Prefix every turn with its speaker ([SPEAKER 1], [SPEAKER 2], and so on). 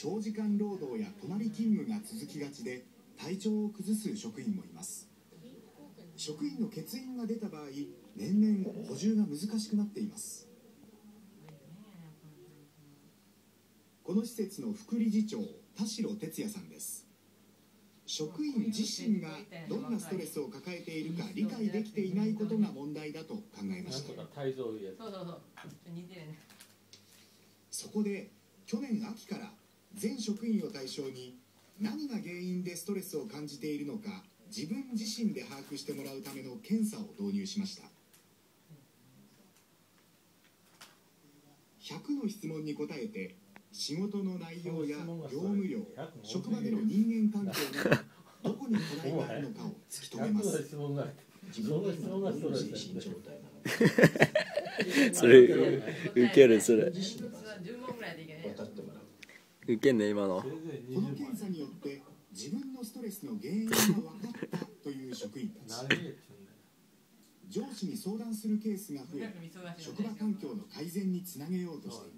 [SPEAKER 1] 長時間労働や泊まり勤務が続きがちで体調を崩す職員もいます。職員の欠員が出た場合年々補充が難しくなっています。この施設の副理事長田代哲也さんです。職員自身がどんなストレスを抱えているか理解できていないことが問題だと考えました。
[SPEAKER 2] そ
[SPEAKER 1] こで去年秋から全職員を対象に何が原因でストレスを感じているのか自分自身で把握してもらうための検査を導入しました。100の質問に答えて仕事の内容や業務量職場での人間関係などどこに課題があるのかを突き止めま
[SPEAKER 3] 100の
[SPEAKER 1] す。
[SPEAKER 3] 質問が
[SPEAKER 4] 自分が今どういう精神状態なのか。
[SPEAKER 5] それウケるそれ。
[SPEAKER 4] 自身が
[SPEAKER 2] 10問ぐらいでいけね
[SPEAKER 4] 分かってもらう
[SPEAKER 5] ウケんね今の。
[SPEAKER 1] この
[SPEAKER 3] 20
[SPEAKER 1] 検査によって自分のストレスの原因が分かったという職員たち。上司に相談するケースが増え職場環境の改善につなげようとしています